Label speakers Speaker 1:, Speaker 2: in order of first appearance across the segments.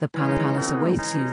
Speaker 1: The Pal- Palace awaits you.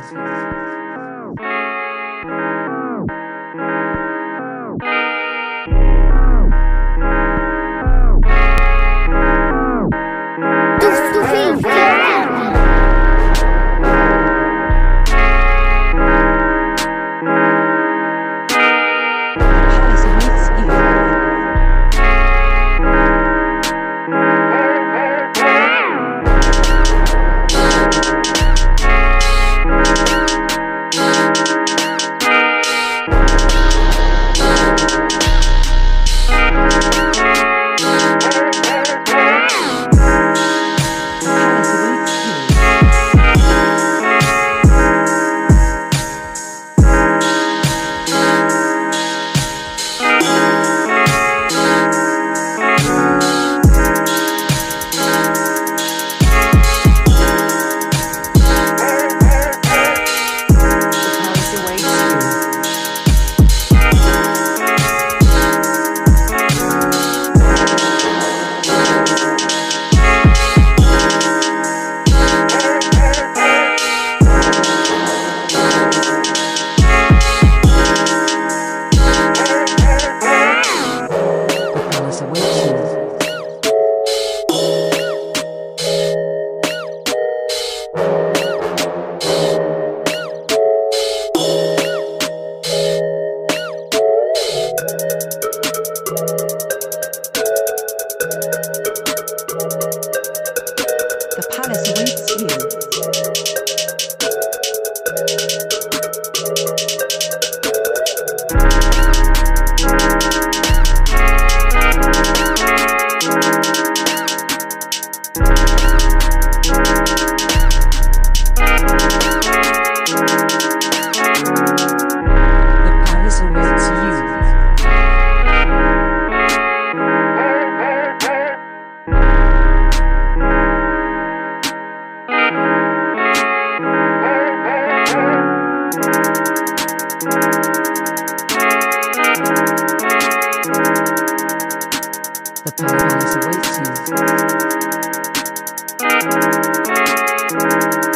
Speaker 1: The palace awaits you. thank you